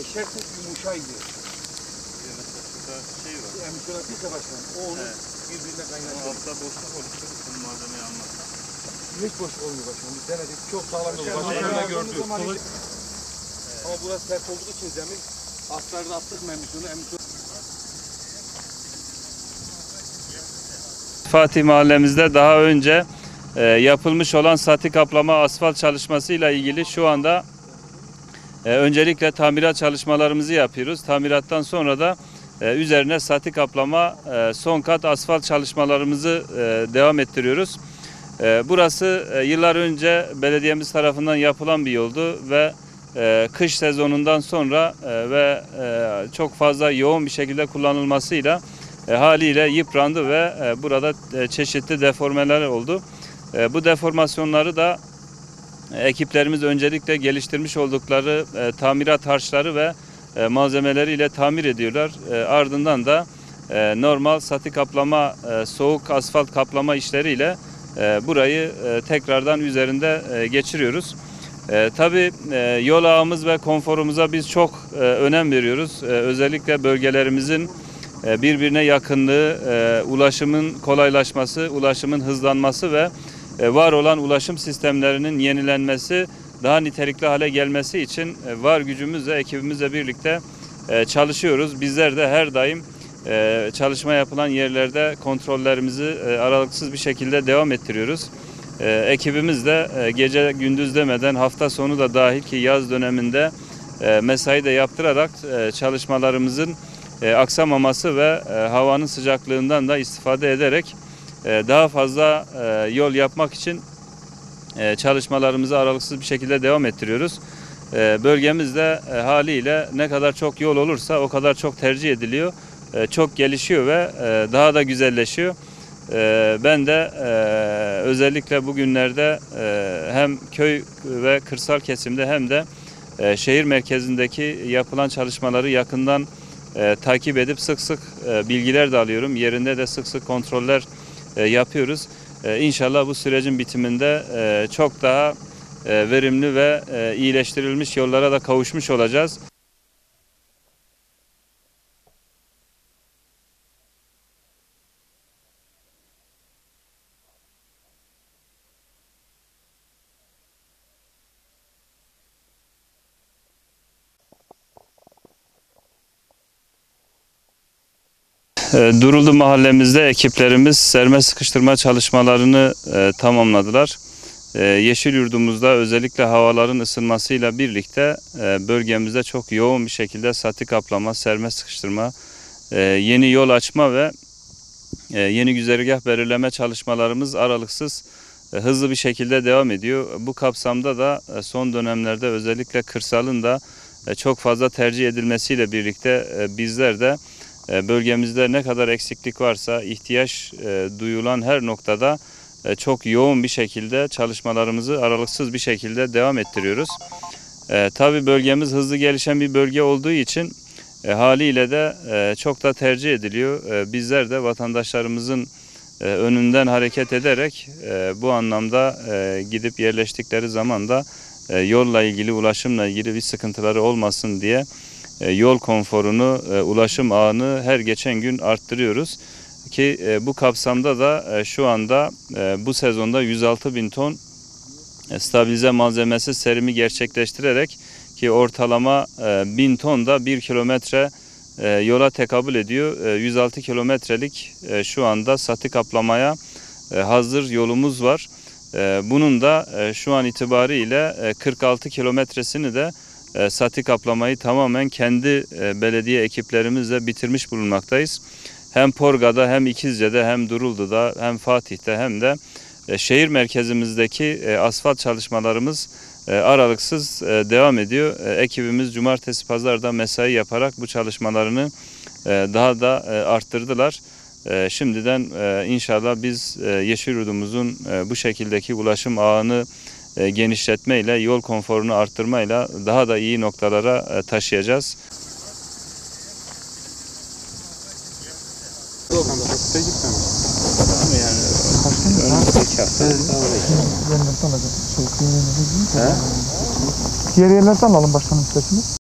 Eşersek yumuşaydı. Mesela şurada şey var. Yani söylediğse başkanım. O onu Evet. birbirine kaynatıyor. altta boşluk oluşturur bu malzemeyi almak. Hiç boş olmuyor başkanım. Biz denedik. Çok sağlam yolu. Başkanım, gördük. Ama burası sert olduğu için zemin. Astarda attık memisonu. Emisonu Fatih mahallemizde daha önce e, yapılmış olan sati kaplama asfalt çalışmasıyla ilgili şu anda e, öncelikle tamirat çalışmalarımızı yapıyoruz. Tamirattan sonra da e, üzerine sati kaplama e, son kat asfalt çalışmalarımızı devam ettiriyoruz. Burası yıllar önce belediyemiz tarafından yapılan bir yoldu ve kış sezonundan sonra ve çok fazla yoğun bir şekilde kullanılmasıyla haliyle yıprandı ve burada çeşitli deformeler oldu. Bu deformasyonları da ekiplerimiz öncelikle geliştirmiş oldukları e, tamirat harçları ve e, malzemeleriyle tamir ediyorlar. E, ardından da e, normal sati kaplama, e, soğuk asfalt kaplama işleriyle e, burayı e, tekrardan üzerinde e, geçiriyoruz. E, tabii e, yol ağımız ve konforumuza biz çok e, önem veriyoruz. E, özellikle bölgelerimizin e, birbirine yakınlığı, e, ulaşımın kolaylaşması, ulaşımın hızlanması ve var olan ulaşım sistemlerinin yenilenmesi, daha nitelikli hale gelmesi için e, var gücümüzle, ekibimizle birlikte e, çalışıyoruz. Bizler de her daim e, çalışma yapılan yerlerde kontrollerimizi e, aralıksız bir şekilde devam ettiriyoruz. E, Ekibimiz de e, gece gündüz demeden hafta sonu da dahil ki yaz döneminde e, mesai de yaptırarak e, çalışmalarımızın e, aksamaması ve e, havanın sıcaklığından da istifade ederek e, daha fazla e, yol yapmak için e, çalışmalarımızı aralıksız bir şekilde devam ettiriyoruz. E, bölgemizde haliyle ne kadar çok yol olursa o kadar çok tercih ediliyor. Çok gelişiyor ve daha da güzelleşiyor. Ben de özellikle bugünlerde hem köy ve kırsal kesimde hem de şehir merkezindeki yapılan çalışmaları yakından takip edip sık sık bilgiler de alıyorum. Yerinde de sık sık kontroller yapıyoruz. E, inşallah bu sürecin bitiminde e, çok daha e, verimli ve e, iyileştirilmiş yollara da kavuşmuş olacağız. Duruldu mahallemizde ekiplerimiz serme sıkıştırma çalışmalarını e, tamamladılar. E, Yeşil yurdumuzda özellikle havaların ısınmasıyla birlikte e, bölgemizde çok yoğun bir şekilde sati kaplama, serme sıkıştırma, e, yeni yol açma ve yeni güzergah belirleme çalışmalarımız aralıksız hızlı bir şekilde devam ediyor. Bu kapsamda da son dönemlerde özellikle kırsalın da çok fazla tercih edilmesiyle birlikte bizler de bölgemizde ne kadar eksiklik varsa ihtiyaç e, duyulan her noktada e, çok yoğun bir şekilde çalışmalarımızı aralıksız bir şekilde devam ettiriyoruz. E, Tabii bölgemiz hızlı gelişen bir bölge olduğu için e, haliyle de e, çok da tercih ediliyor. E, bizler de vatandaşlarımızın e, önünden hareket ederek e, bu anlamda e, gidip yerleştikleri zaman da e, yolla ilgili, ulaşımla ilgili bir sıkıntıları olmasın diye e, yol konforunu, e, ulaşım ağını her geçen gün arttırıyoruz. Ki e, bu kapsamda da e, şu anda e, bu sezonda 106 bin ton e, stabilize malzemesi serimi gerçekleştirerek ki ortalama e, 1000 ton da 1 kilometre e, yola tekabül ediyor. E, 106 kilometrelik e, şu anda satı kaplamaya e, hazır yolumuz var. E, bunun da e, şu an itibariyle e, 46 kilometresini de e, sati kaplamayı tamamen kendi e, belediye ekiplerimizle bitirmiş bulunmaktayız. Hem Porga'da hem İkizce'de hem Duruldu'da hem Fatih'te hem de e, şehir merkezimizdeki e, asfalt çalışmalarımız aralıksız devam ediyor. E, Ekibimiz cumartesi pazarda mesai yaparak bu çalışmalarını daha da arttırdılar. Şimdiden inşallah biz e, Yeşil Yurdumuzun bu şekildeki ulaşım ağını genişletmeyle, yol konforunu arttırmayla daha da iyi noktalara e, taşıyacağız. Diğer yerlerden alalım başkanım isterseniz.